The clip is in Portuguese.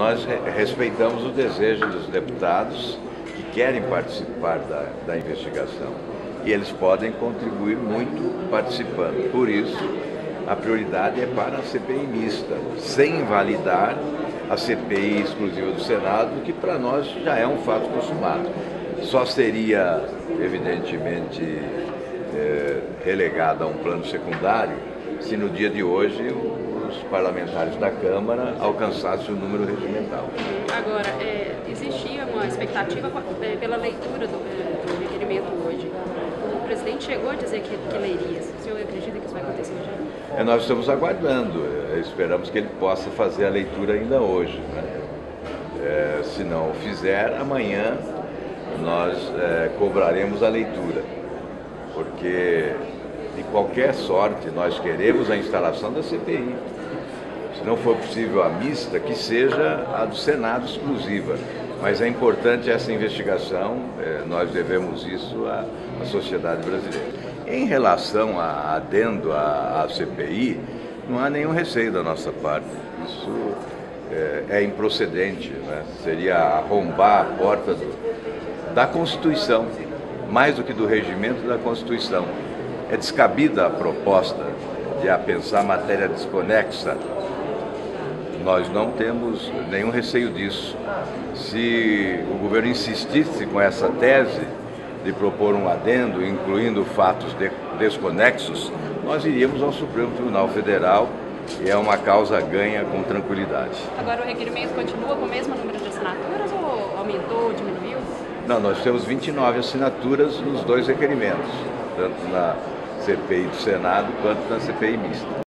nós respeitamos o desejo dos deputados que querem participar da, da investigação. E eles podem contribuir muito participando. Por isso, a prioridade é para a CPI mista, sem invalidar a CPI exclusiva do Senado, que para nós já é um fato consumado. Só seria, evidentemente, é, relegada a um plano secundário se no dia de hoje os parlamentares da Câmara alcançassem o número regimental. Agora, é, existia uma expectativa é, pela leitura do, do, requerimento hoje. O presidente chegou a dizer que, que leria. O senhor acredita que isso vai acontecer hoje? É, nós estamos aguardando. É, esperamos que ele possa fazer a leitura ainda hoje. Né? É, se não fizer, amanhã nós é, cobraremos a leitura. Porque de qualquer sorte, nós queremos a instalação da CPI. Se não for possível a mista, que seja a do Senado exclusiva. Mas é importante essa investigação, é, nós devemos isso à, sociedade brasileira. Em relação a adendo à, à CPI, não há nenhum receio da nossa parte. Isso é, é improcedente, né? seria arrombar a porta do, da Constituição, mais do que do regimento da Constituição. É descabida a proposta de a pensar matéria desconexa. Nós não temos nenhum receio disso. Se o governo insistisse com essa tese de propor um adendo, incluindo fatos de desconexos, nós iríamos ao Supremo Tribunal Federal e é uma causa ganha com tranquilidade. Agora, o requerimento continua com o mesmo número de assinaturas ou aumentou, diminuiu? Não, nós temos 29 assinaturas nos dois requerimentos, tanto na CPI do Senado quanto na CPI mista.